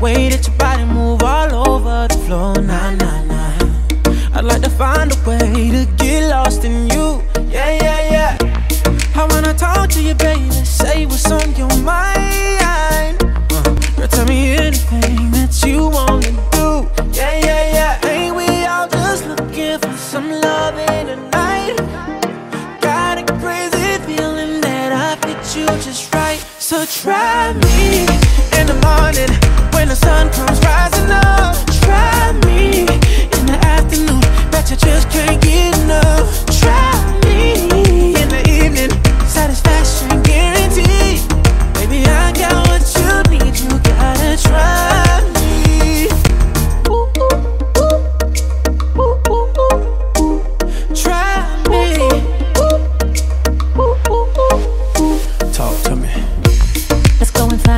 way that your body move all over the floor, nah, nah, nah. I'd like to find a way to get lost in you, yeah, yeah, yeah. I wanna talk to you, baby, say what's on your mind. Girl, tell me anything that you wanna do, yeah, yeah, yeah. Ain't we all just looking for some loving tonight? Got a crazy feeling that I fit you just right. So try me in the morning when the sun comes rising up. Try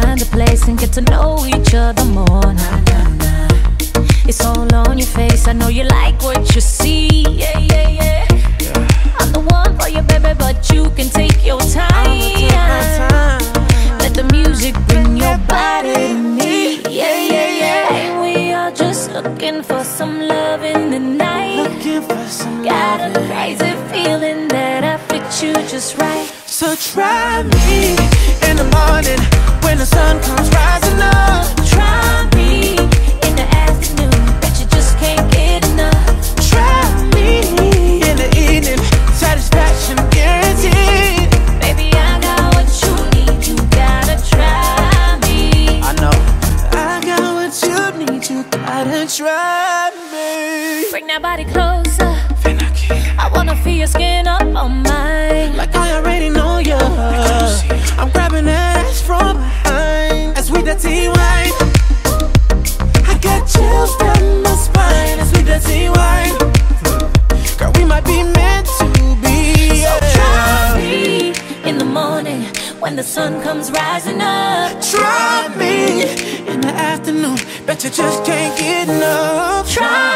find a place and get to know each other more. It's all on your face. I know you like what you see. Yeah, yeah, yeah. I'm the one for you, baby, but you can take your time. Let the music bring your body to me. Yeah, yeah, yeah. Ain't we all just looking for some love in the night? Looking for some Got a crazy feeling that I fit you just right. So try me in the morning when the sun comes rising up. Try me in the afternoon, but you just can't get enough. Try me in the evening, satisfaction guaranteed. Baby, I got what you need. You gotta try me. I know I got what you need. You gotta try me. Bring that body closer. I I wanna feel your skin up on mine. like I when the sun comes rising up. Try me in the afternoon. Bet you just can't get enough. Try